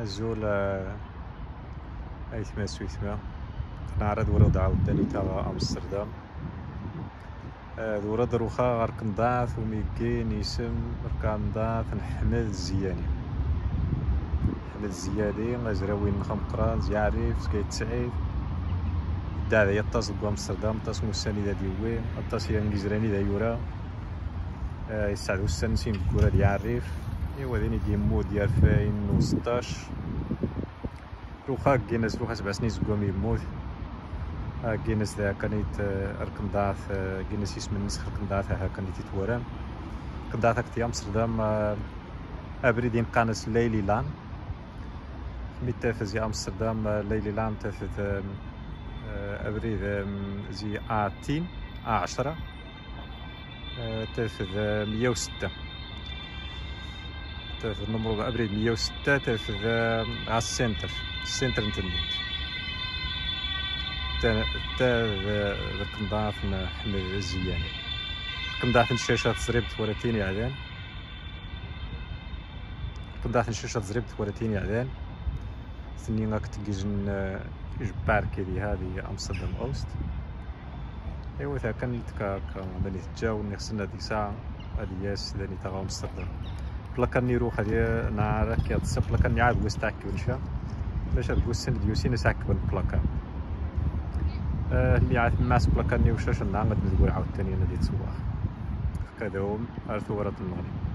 الزول ايثما سويثما نعرض ورد عاوداني تا أمستردام. ذورا دروخا غير كنضاعف وميكين يسم كنضاعف نحمد الزياني حمد الزيادي غزراوين خمقران زيعريف سكيت سعيد دا ذا يطاس دو أمستردام طاس موساني ذا ديوين طاس ينجزراني ذا يورا. يسعد وسان سين كورا ديال ايوا ديني دي مو ديال 2016 لوخا كيناس لوخا سبع سنين زكوام يموت ها كيناس ذا كانت ركن ضعف كيناس اسم النسخ ركن ضعف ها كانت تتورم ركن ضعف كتيا مصردام ابريدين قانس ليلي لأن ميت زي امستردام ليلي لأن تافت ابريد زي ا 10 ا 10 تافت 106 في النمرود ابريل 106 في على السنتر. السنتر نتا النيت تا تا القنضاع في حمد الزياني القنضاع في الشاشة تزريب ثورتين يعدان القنضاع في الشاشة تزريب ثورتين يعدان ثني غاك تكيجن جبار آه، كيدي هادي أمستردام أوست. إيوا تا كان تكا ملي تجاو خصنا ديك ساعة. هادي ياس داني تاع أمستردام. بلاكا نيرو خدي نعرف كي تصب بلاكا نعاد وستاك ونشا باش هاد السن ديوسين ساك بالبلاكا اللي عاد ماس بلاكا نيو شاش نعمد نقول عاوتاني أنا ديت سواخ كذا هو ارث ورا المغرب